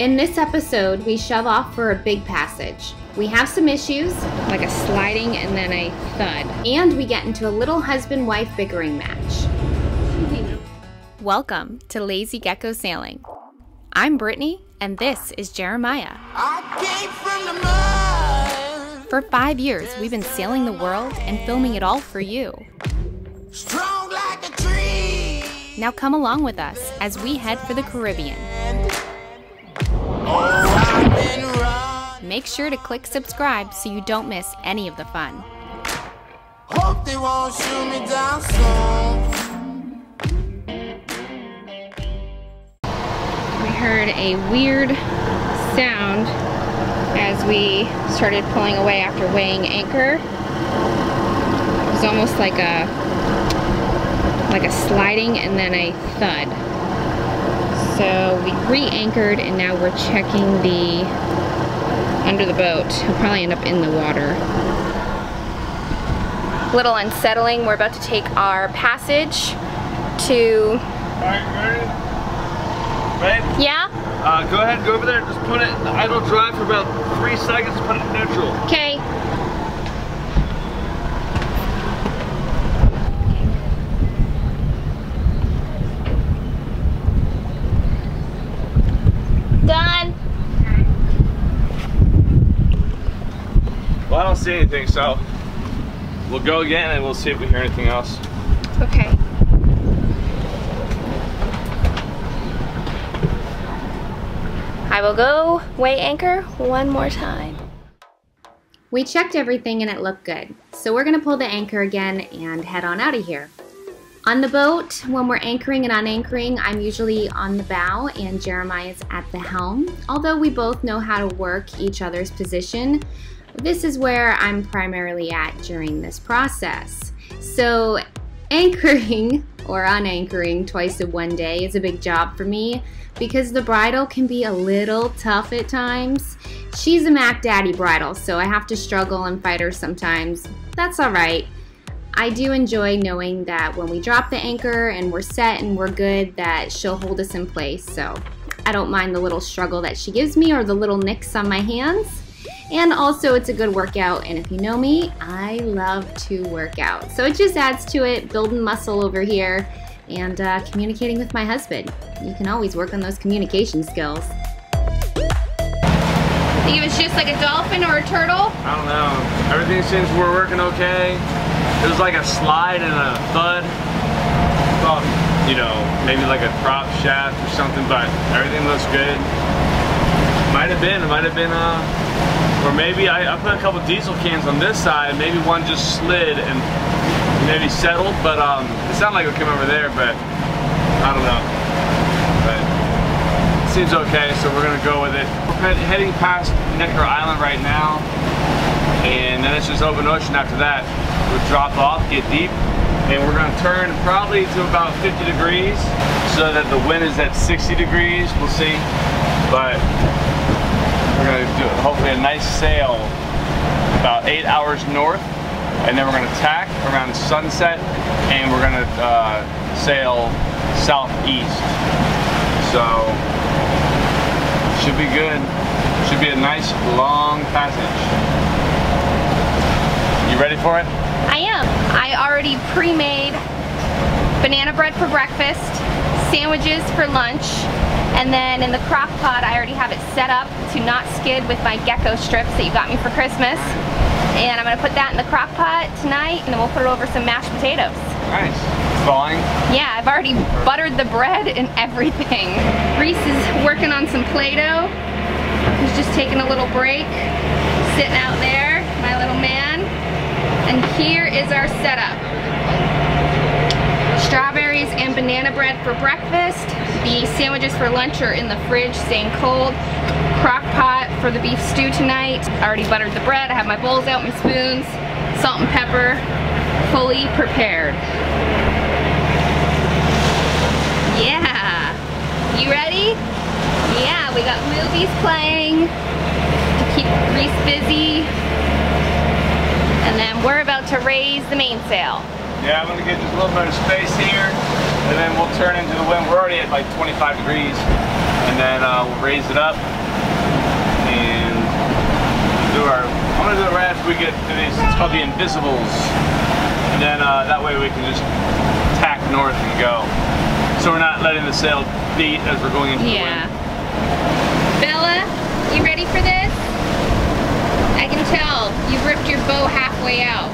In this episode, we shove off for a big passage. We have some issues, like a sliding and then a thud, and we get into a little husband wife bickering match. Welcome to Lazy Gecko Sailing. I'm Brittany, and this is Jeremiah. For five years, we've been sailing the world and filming it all for you. Like now come along with us as we head for the Caribbean. Make sure to click subscribe so you don't miss any of the fun. We heard a weird sound as we started pulling away after weighing anchor. It was almost like a like a sliding and then a thud. So we re-anchored and now we're checking the under the boat. We'll probably end up in the water. A Little unsettling. We're about to take our passage to. Babe? Yeah? Uh, go ahead, go over there, just put it in idle drive for about three seconds, put it in neutral. Okay. Done. Well, I don't see anything, so we'll go again and we'll see if we hear anything else. Okay. I will go weigh anchor one more time. We checked everything and it looked good. So we're gonna pull the anchor again and head on out of here. On the boat, when we're anchoring and unanchoring, I'm usually on the bow and Jeremiah's at the helm. Although we both know how to work each other's position, this is where I'm primarily at during this process. So anchoring or unanchoring twice in one day is a big job for me because the bridle can be a little tough at times. She's a Mac Daddy bridle, so I have to struggle and fight her sometimes. That's alright. I do enjoy knowing that when we drop the anchor and we're set and we're good, that she'll hold us in place, so I don't mind the little struggle that she gives me or the little nicks on my hands. And also, it's a good workout, and if you know me, I love to work out. So it just adds to it, building muscle over here, and uh, communicating with my husband. You can always work on those communication skills. Think it was just like a dolphin or a turtle? I don't know. Everything seems we're working okay. It was like a slide and a thud. Thought, you know, maybe like a prop shaft or something, but everything looks good. Might have been, it might have been, uh, or maybe I, I put a couple diesel cans on this side, maybe one just slid and maybe settled, but um, it sounded like it came over there, but I don't know. But it seems okay, so we're gonna go with it. We're heading past Necker Island right now, and then it's just open ocean after that. We'll drop off, get deep, and we're gonna turn probably to about 50 degrees so that the wind is at 60 degrees, we'll see. But we're gonna do hopefully a nice sail about eight hours north and then we're going to tack around sunset and we're going to uh, sail southeast. So should be good. Should be a nice long passage. You ready for it? I am. I already pre-made banana bread for breakfast sandwiches for lunch and then in the crock pot I already have it set up to not skid with my gecko strips that you got me for Christmas and I'm gonna put that in the crock pot tonight and then we'll put it over some mashed potatoes. Nice. Thawing? Yeah, I've already buttered the bread and everything. Reese is working on some Play-Doh. He's just taking a little break, sitting out there, my little man. And here is our setup. Strawberries and banana bread for breakfast. The sandwiches for lunch are in the fridge, staying cold crock pot for the beef stew tonight. I already buttered the bread. I have my bowls out, my spoons, salt and pepper, fully prepared. Yeah. You ready? Yeah, we got movies playing to keep Reese busy. And then we're about to raise the mainsail. Yeah, I'm gonna get just a little bit of space here, and then we'll turn into the wind. We're already at like 25 degrees, and then uh, we'll raise it up, and do our, I'm gonna do the right we get to these, it's called the Invisibles, and then uh, that way we can just tack north and go. So we're not letting the sail beat as we're going into yeah. the wind. Bella, you ready for this? I can tell. You've ripped your bow halfway out.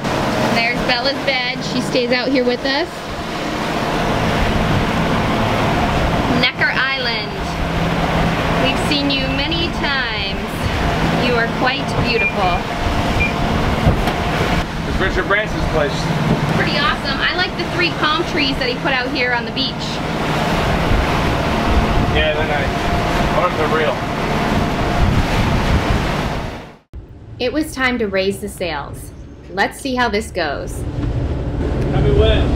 There's Bella's bed. She stays out here with us. Necker Island. We've seen you many times. You are quite beautiful. It's Richard Branson's place. Pretty awesome. I like the three palm trees that he put out here on the beach. Yeah, they're nice. I wonder if they're real. It was time to raise the sails. Let's see how this goes. Happy wind.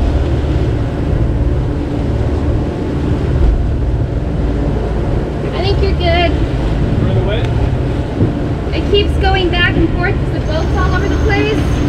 I think you're good. For the wind? It keeps going back and forth because the boat's all over the place.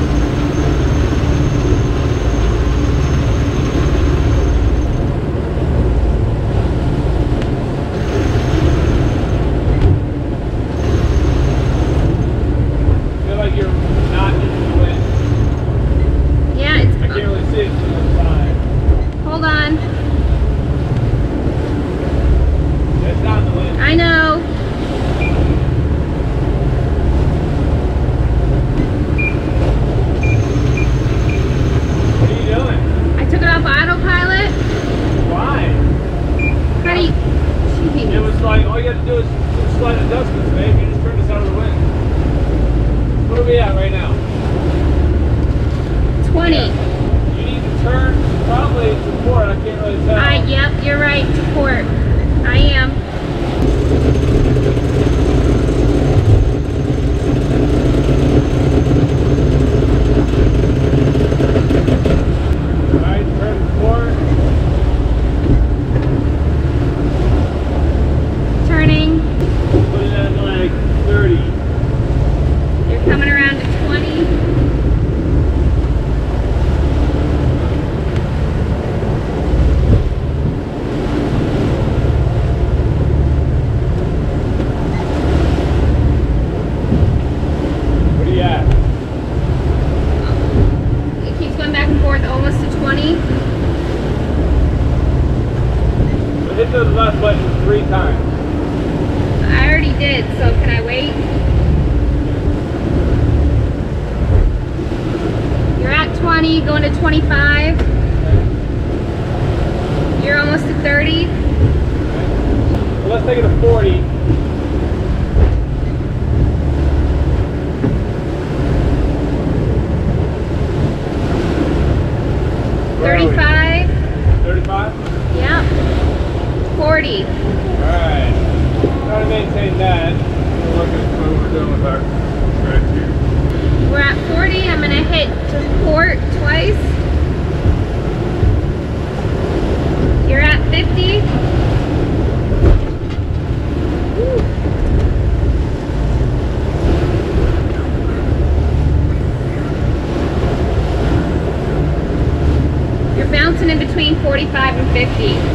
Going to 25. You're almost to 30. Well, let's take it to 40. Where are we? 35. 35? Yep. 40. Alright. Try to maintain that. We'll look at what we're doing with our right here. We're at 40. I'm going to hit to port twice. You're at 50. You're bouncing in between 45 and 50.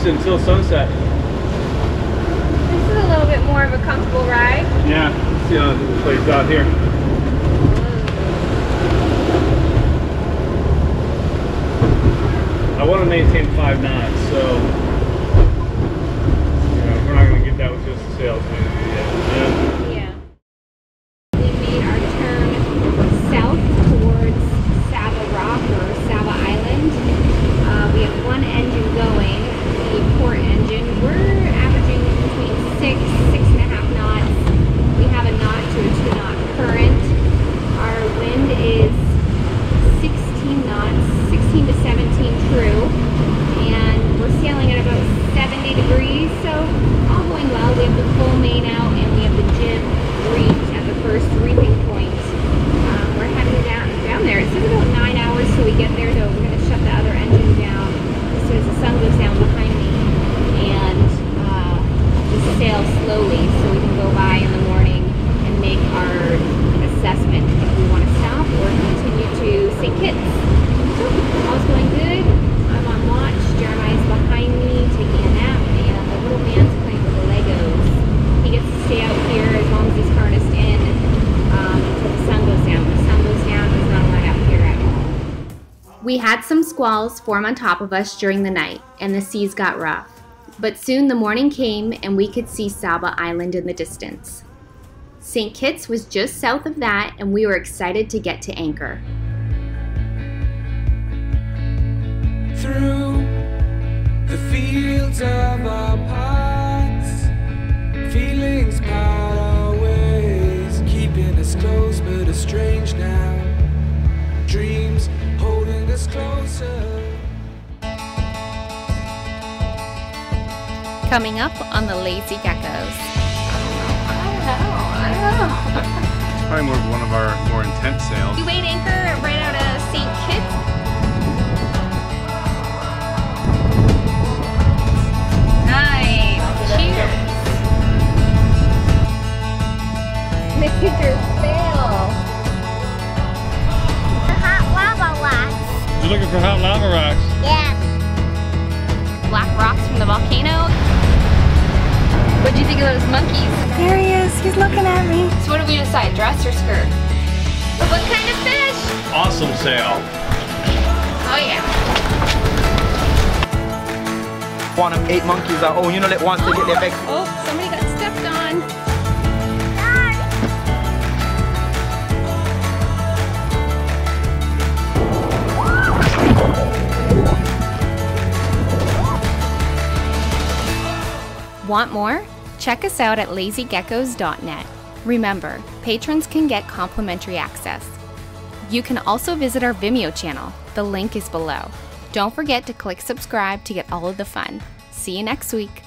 Northeast until sunset. This is a little bit more of a comfortable ride. Yeah, let's see how this plays out here. I want to maintain five knots, so you know, we're not going to get that with just the sails. maybe yet. Yeah. Yeah. We made our turn south towards Saba Rock or Saba Island. Uh, we have one engine going, the port engine. We're averaging between six, six and a half knots. We have a knot to a two knot current. Our wind is 16 knots, 16 to 17 true. And we're sailing at about 70 degrees, so all going well. We have the full main out and we have the jib reefed at the first reefing point. Um, we're heading down, down there. It says about nine hours till we get there, so we're going to shut the other engine down as soon as the sun goes down behind me. And uh, just sail slowly so we can go by in the morning and make our assessment if we want to stop or continue to St. Kitts. So, all's going good. I'm on watch. Jeremiah's behind me taking a nap, and the little man's playing with the Legos. He gets to stay out here as long as he's harnessed in um, until the sun goes down. When the sun goes down, he's not allowed out here at all. We had some squalls form on top of us during the night, and the seas got rough. But soon the morning came, and we could see Saba Island in the distance. St. Kitts was just south of that, and we were excited to get to anchor. through the fields of our past. Feelings part ways, keeping us close but estranged now. Dreams holding us closer. Coming up on the Lazy Geckos. Probably more one of our more intense sails. We weighed anchor right out of St. Kitts. Nice. Cheers. Major fail. Lava wax. You're looking for hot lava rocks. Yeah. Black rocks from the volcano. What do you think of those monkeys? There he is. He's looking at me. So what did we decide, dress or skirt? What kind of fish? Awesome sail. Oh yeah. One of eight monkeys are oh, you know that once they get their vex. Oh, somebody got stepped on. Want more? Check us out at lazygeckos.net. Remember, patrons can get complimentary access. You can also visit our Vimeo channel. The link is below. Don't forget to click subscribe to get all of the fun. See you next week.